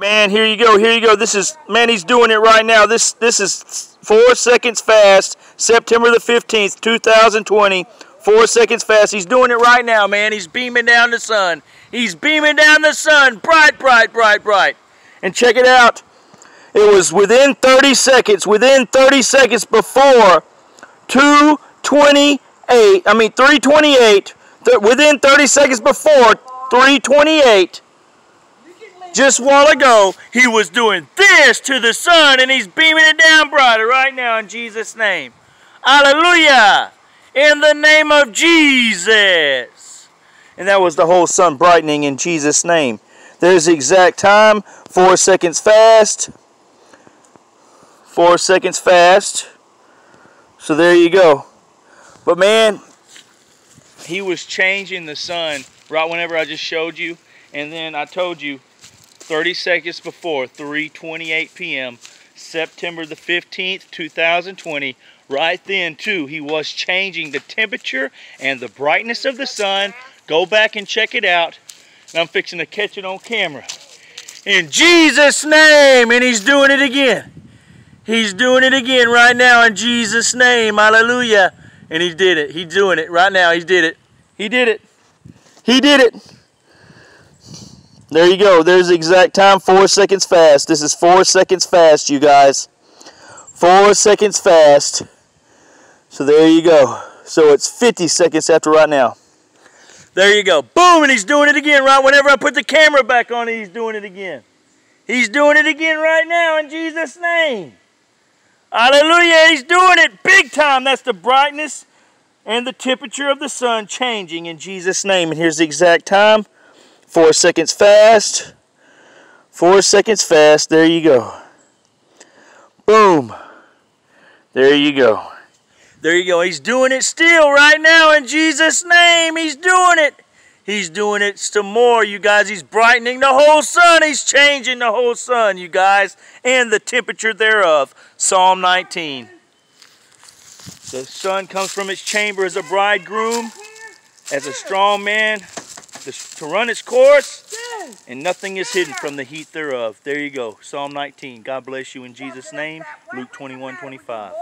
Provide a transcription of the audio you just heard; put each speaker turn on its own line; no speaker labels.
Man, here you go, here you go. This is, man, he's doing it right now. This this is four seconds fast, September the 15th, 2020. Four seconds fast. He's doing it right now, man. He's beaming down the sun. He's beaming down the sun. Bright, bright, bright, bright. And check it out. It was within 30 seconds, within 30 seconds before 228, I mean 328, th within 30 seconds before 328, just a while ago, he was doing this to the sun and he's beaming it down brighter right now in Jesus' name. Hallelujah! In the name of Jesus. And that was the whole sun brightening in Jesus' name. There's the exact time. Four seconds fast. Four seconds fast. So there you go. But man, he was changing the sun right whenever I just showed you. And then I told you 30 seconds before 3.28 p.m. September the 15th, 2020. Right then, too, he was changing the temperature and the brightness of the sun. Go back and check it out. And I'm fixing to catch it on camera. In Jesus' name, and he's doing it again. He's doing it again right now in Jesus' name. Hallelujah. And he did it. He's doing it right now. He did it. He did it. He did it. There you go. There's the exact time. Four seconds fast. This is four seconds fast, you guys. Four seconds fast. So there you go. So it's 50 seconds after right now. There you go. Boom, and he's doing it again right whenever I put the camera back on he's doing it again. He's doing it again right now in Jesus' name. Hallelujah, he's doing it big time. That's the brightness and the temperature of the sun changing in Jesus' name. And here's the exact time. Four seconds fast. Four seconds fast. There you go. Boom. There you go. There you go. He's doing it still right now in Jesus' name. He's doing it. He's doing it some more, you guys. He's brightening the whole sun. He's changing the whole sun, you guys, and the temperature thereof. Psalm 19. The sun comes from its chamber as a bridegroom, as a strong man to run its course, and nothing is hidden from the heat thereof. There you go, Psalm 19. God bless you in Jesus' name. Luke 21, 25.